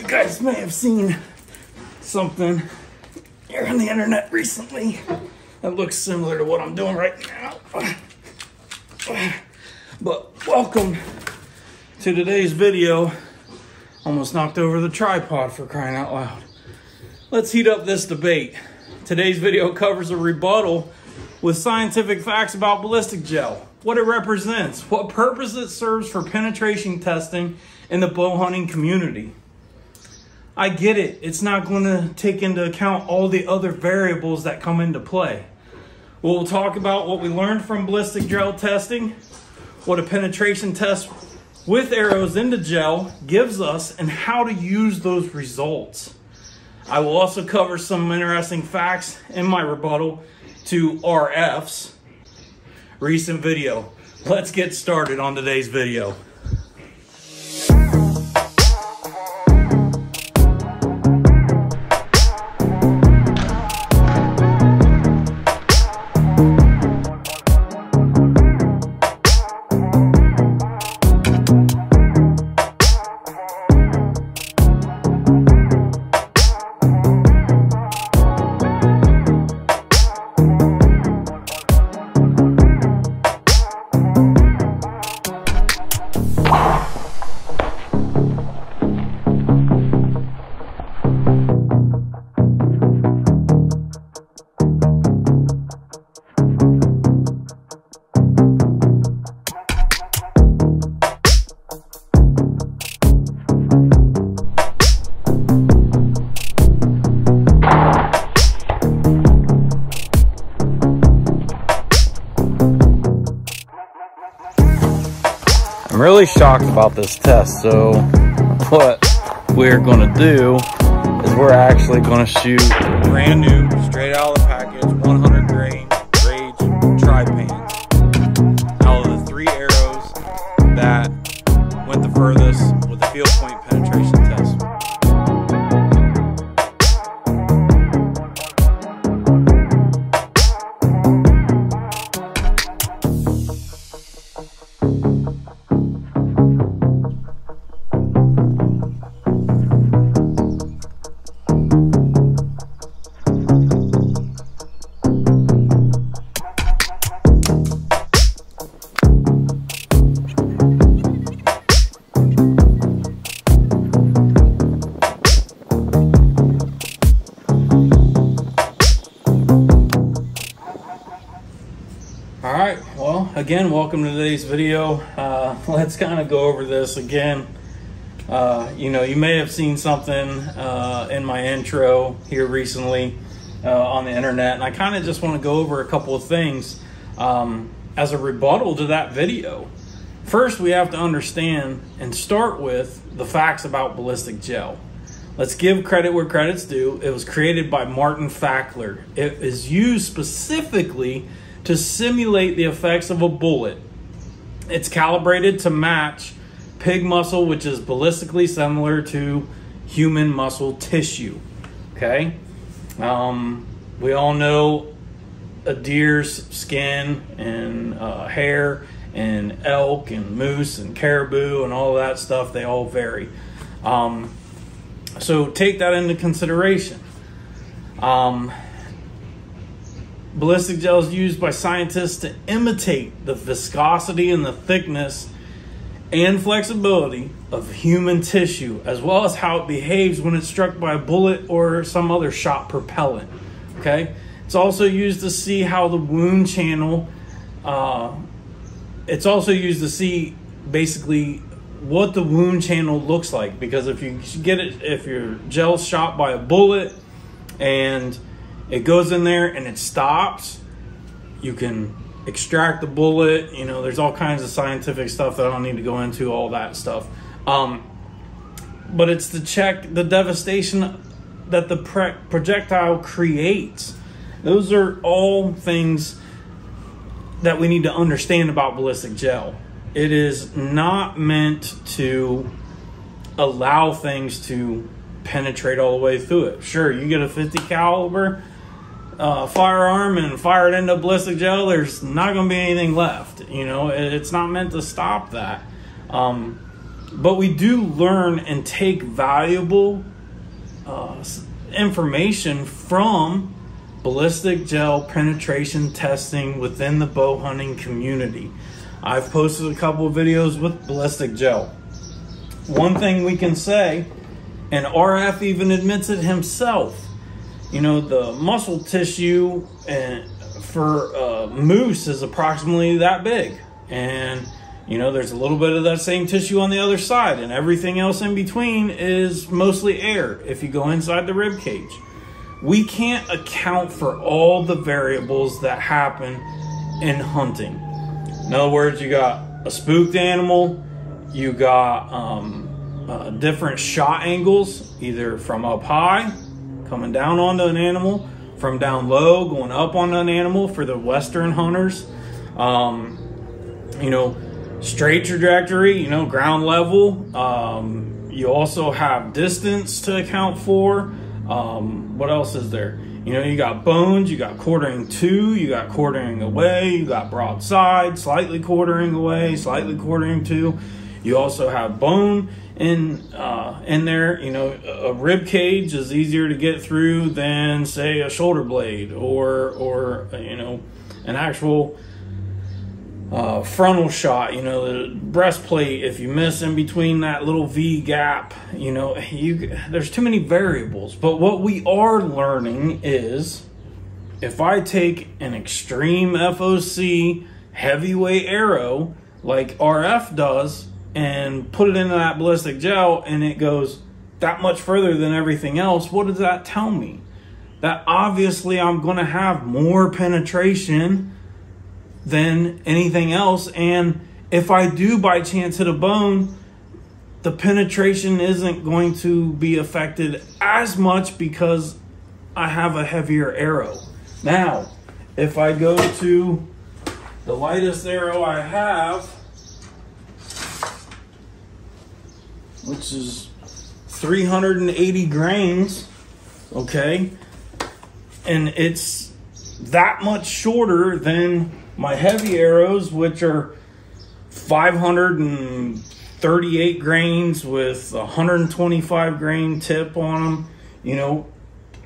You guys may have seen something here on the internet recently that looks similar to what I'm doing right now. But welcome to today's video. Almost knocked over the tripod for crying out loud. Let's heat up this debate. Today's video covers a rebuttal with scientific facts about ballistic gel, what it represents, what purpose it serves for penetration testing in the bow hunting community. I get it, it's not going to take into account all the other variables that come into play. We'll talk about what we learned from ballistic gel testing, what a penetration test with arrows into gel gives us, and how to use those results. I will also cover some interesting facts in my rebuttal to RF's recent video. Let's get started on today's video. Really shocked about this test. So what we're gonna do is we're actually gonna shoot brand new, straight out of the package, 100 grain Rage Trypans out of the three arrows that went the furthest with the field point penetration again, welcome to today's video. Uh, let's kind of go over this again. Uh, you know, you may have seen something uh, in my intro here recently uh, on the internet, and I kind of just want to go over a couple of things um, as a rebuttal to that video. First, we have to understand and start with the facts about ballistic gel. Let's give credit where credit's due. It was created by Martin Fackler. It is used specifically to simulate the effects of a bullet. It's calibrated to match pig muscle, which is ballistically similar to human muscle tissue. Okay? Um, we all know a deer's skin and uh, hair and elk and moose and caribou and all that stuff, they all vary. Um, so take that into consideration. Um, ballistic gel is used by scientists to imitate the viscosity and the thickness and flexibility of human tissue, as well as how it behaves when it's struck by a bullet or some other shot propellant. Okay, it's also used to see how the wound channel. Uh, it's also used to see basically what the wound channel looks like because if you get it, if your gel's shot by a bullet and it goes in there and it stops, you can extract the bullet. You know, there's all kinds of scientific stuff that I don't need to go into, all that stuff. Um, but it's to check the devastation that the projectile creates. Those are all things that we need to understand about ballistic gel. It is not meant to allow things to penetrate all the way through it. Sure, you get a 50 caliber uh, firearm and fire it into ballistic gel, there's not going to be anything left. You know, it's not meant to stop that. Um, but we do learn and take valuable uh, information from ballistic gel penetration testing within the bow hunting community. I've posted a couple of videos with ballistic gel. One thing we can say, and RF even admits it himself, you know, the muscle tissue and for uh, moose is approximately that big. And, you know, there's a little bit of that same tissue on the other side, and everything else in between is mostly air if you go inside the rib cage. We can't account for all the variables that happen in hunting. In other words, you got a spooked animal, you got um, uh, different shot angles, either from up high, coming down onto an animal, from down low, going up on an animal for the Western hunters. Um, you know, straight trajectory, you know, ground level. Um, you also have distance to account for. Um, what else is there? You know, you got bones, you got quartering to, you got quartering away, you got broadside, slightly quartering away, slightly quartering to. You also have bone in uh, in there. You know, a rib cage is easier to get through than say a shoulder blade or or you know an actual uh, frontal shot. You know, the breastplate. If you miss in between that little V gap, you know, you there's too many variables. But what we are learning is if I take an extreme FOC heavyweight arrow like RF does and put it into that ballistic gel and it goes that much further than everything else, what does that tell me? That obviously I'm going to have more penetration than anything else. And if I do by chance hit a bone, the penetration isn't going to be affected as much because I have a heavier arrow. Now, if I go to the lightest arrow I have, which is 380 grains, okay? And it's that much shorter than my heavy arrows, which are 538 grains with 125 grain tip on them. You know,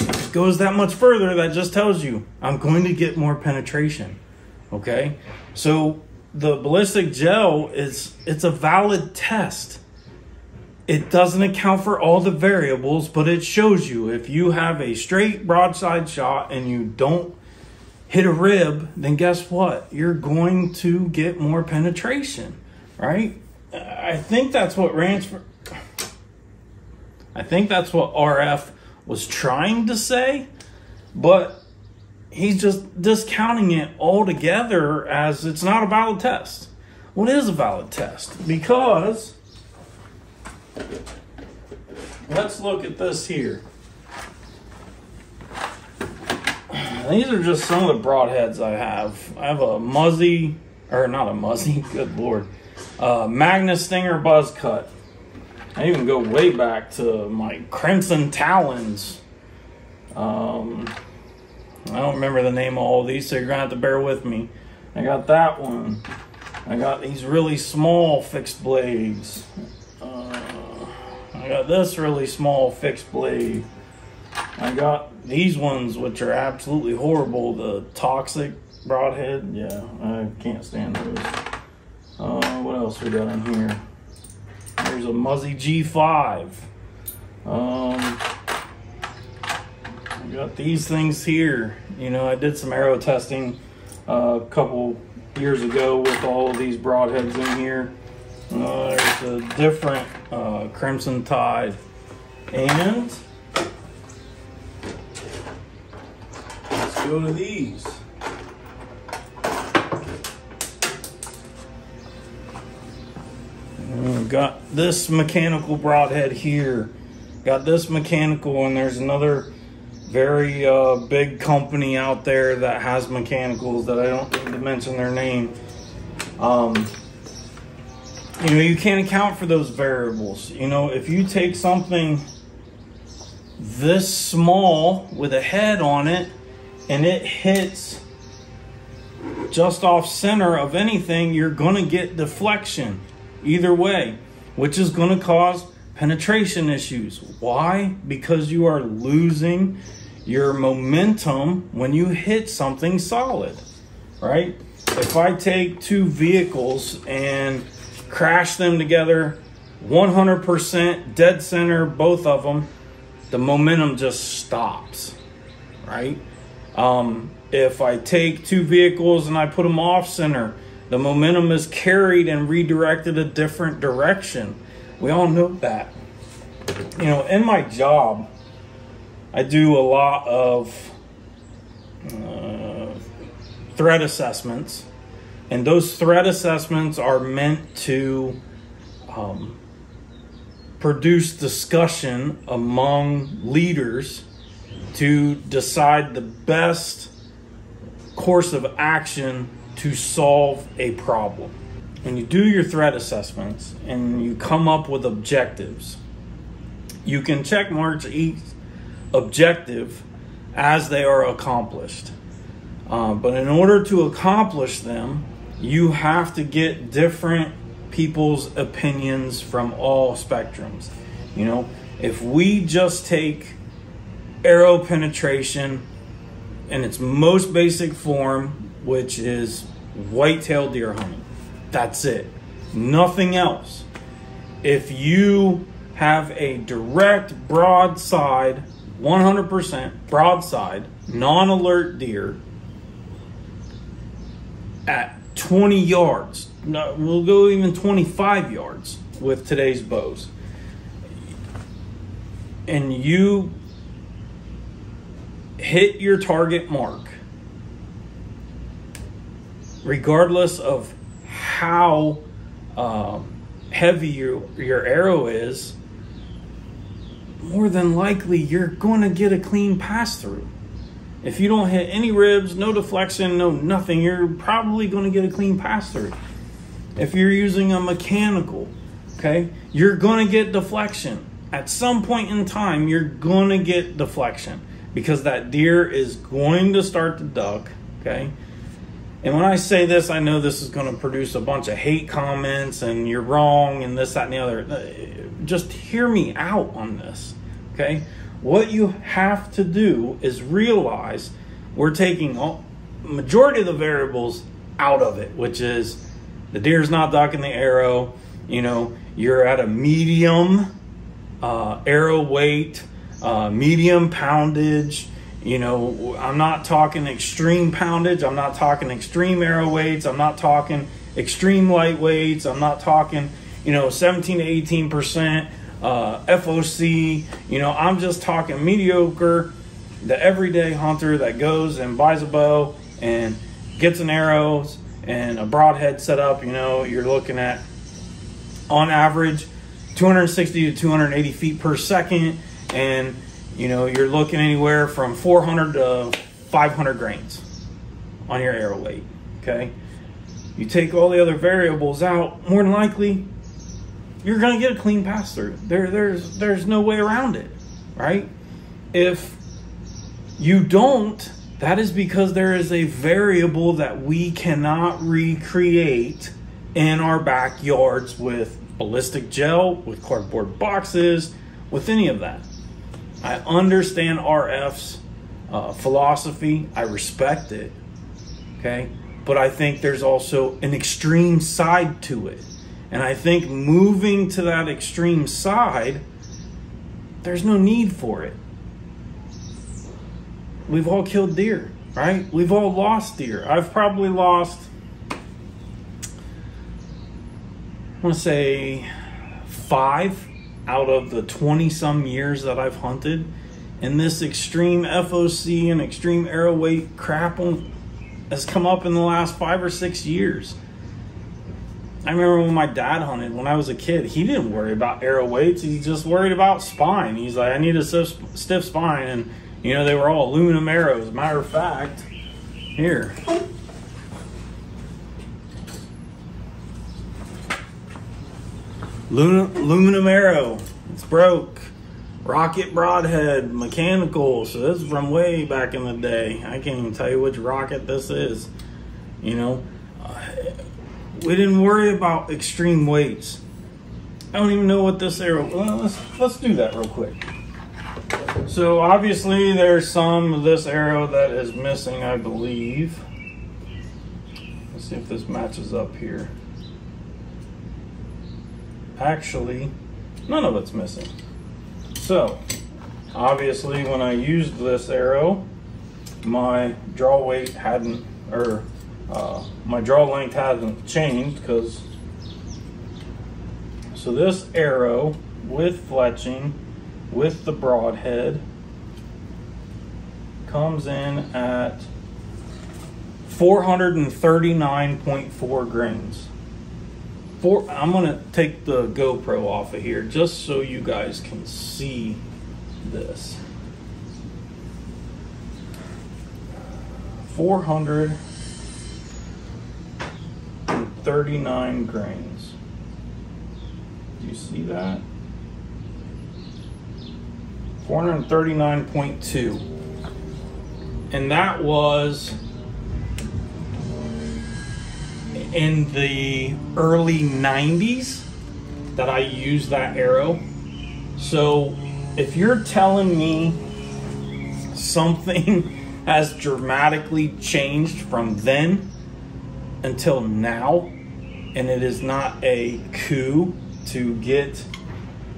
it goes that much further. That just tells you I'm going to get more penetration, okay? So the ballistic gel is, it's a valid test it doesn't account for all the variables, but it shows you if you have a straight broadside shot and you don't hit a rib, then guess what? You're going to get more penetration, right? I think that's what Ranch Fairy. I think that's what RF was trying to say, but he's just discounting it altogether as it's not a valid test. What is a valid test? Because Let's look at this here. These are just some of the broadheads I have. I have a Muzzy, or not a Muzzy, good lord, uh, Magnus Stinger Buzz Cut. I even go way back to my Crimson Talons. Um, I don't remember the name of all these, so you're going to have to bear with me. I got that one. I got these really small fixed blades. Got this really small fixed blade. I got these ones, which are absolutely horrible. The toxic broadhead. Yeah, I can't stand those. Uh, what else we got in here? There's a Muzzy G5. Um, I got these things here. You know, I did some arrow testing uh, a couple years ago with all of these broadheads in here. Uh, a different uh, Crimson Tide. And let's go to these. Got this mechanical broadhead here. Got this mechanical, and there's another very uh, big company out there that has mechanicals that I don't need to mention their name. Um, you know, you can't account for those variables. You know, if you take something this small with a head on it and it hits just off center of anything, you're going to get deflection either way. which is going to cause penetration issues. Why? Because you are losing your momentum when you hit something solid, right? If I take two vehicles and crash them together 100% dead center, both of them, the momentum just stops, right? Um, if I take two vehicles and I put them off center, the momentum is carried and redirected a different direction. We all know that. You know, in my job, I do a lot of uh, threat assessments, and those threat assessments are meant to um, produce discussion among leaders to decide the best course of action to solve a problem. When you do your threat assessments and you come up with objectives, you can check mark each objective as they are accomplished. Uh, but in order to accomplish them, you have to get different people's opinions from all spectrums. You know, if we just take arrow penetration in its most basic form, which is white-tailed deer hunting, that's it. Nothing else. If you have a direct broadside, 100% broadside, non alert deer at 20 yards, no, we'll go even 25 yards with today's bows, and you hit your target mark, regardless of how um, heavy your, your arrow is, more than likely you're going to get a clean pass through. If you don't hit any ribs, no deflection, no nothing, you're probably going to get a clean pass through. If you're using a mechanical, okay, you're going to get deflection. At some point in time, you're going to get deflection because that deer is going to start to duck, okay? And when I say this, I know this is going to produce a bunch of hate comments and you're wrong and this, that, and the other. Uh, just hear me out on this, okay? What you have to do is realize we're taking all, majority of the variables out of it, which is the deer's not ducking the arrow. You know, you're at a medium uh, arrow weight, uh, medium poundage, you know, I'm not talking extreme poundage. I'm not talking extreme arrow weights. I'm not talking extreme light weights. I'm not talking, you know, 17 to 18 percent uh, FOC. You know, I'm just talking mediocre, the everyday hunter that goes and buys a bow and gets an arrows and a broadhead set up. You know, you're looking at on average 260 to 280 feet per second and you know, you're looking anywhere from 400 to 500 grains on your arrow weight, okay? You take all the other variables out, more than likely, you're gonna get a clean pass through. There, there's, there's no way around it, right? If you don't, that is because there is a variable that we cannot recreate in our backyards with ballistic gel, with cardboard boxes, with any of that. I understand RF's uh, philosophy. I respect it. Okay. But I think there's also an extreme side to it. And I think moving to that extreme side, there's no need for it. We've all killed deer, right? We've all lost deer. I've probably lost, I want to say, five out of the 20 some years that I've hunted. And this extreme FOC and extreme arrow weight crap has come up in the last five or six years. I remember when my dad hunted when I was a kid, he didn't worry about arrow weights. He just worried about spine. He's like, I need a stiff, stiff spine. And, you know, they were all aluminum arrows. Matter of fact, here. aluminum arrow. It's broke. Rocket broadhead, mechanical. So this is from way back in the day. I can't even tell you which rocket this is. You know, uh, we didn't worry about extreme weights. I don't even know what this arrow. Well, let's let's do that real quick. So obviously there's some of this arrow that is missing, I believe. Let's see if this matches up here. Actually, none of it's missing. So, obviously when I used this arrow, my draw weight hadn't, or uh, my draw length hasn't changed because, so this arrow with fletching, with the broadhead, comes in at 439.4 grains. Four, I'm gonna take the GoPro off of here just so you guys can see this. 439 grains. Do you see that? 439.2. And that was in the early 90s that I used that arrow. So if you're telling me something has dramatically changed from then until now, and it is not a coup to get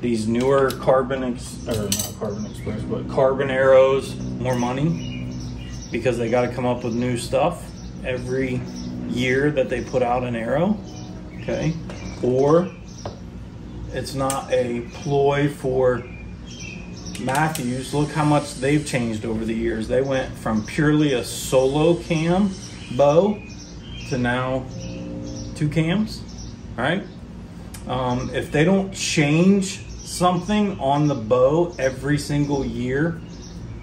these newer carbon ex- or not carbon express, but carbon arrows more money because they got to come up with new stuff every year that they put out an arrow. Okay, or it's not a ploy for Mathews. look how much they've changed over the years. They went from purely a solo cam bow to now two cams, right? Um, if they don't change something on the bow every single year,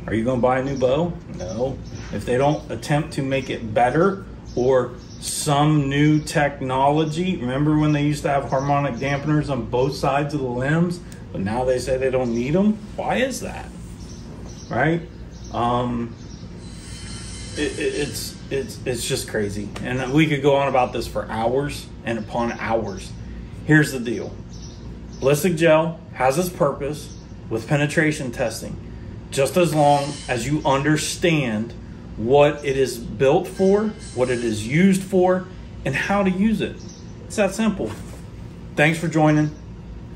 are you to buy a new bow? No. If they don't attempt to make it better or some new technology, remember when they used to have harmonic dampeners on both sides of the limbs? but now they say they don't need them. Why is that? Right? Um, it, it, it's it's it's just crazy, and we could go on about this for hours and upon hours. Here's the deal: Ballistic gel has its purpose with penetration testing, just as long as you understand what it is built for, what it is used for, and how to use it. It's that simple. Thanks for joining.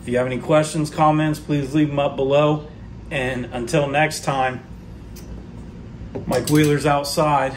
If you have any questions, comments, please leave them up below. And until next time, Mike Wheeler's outside.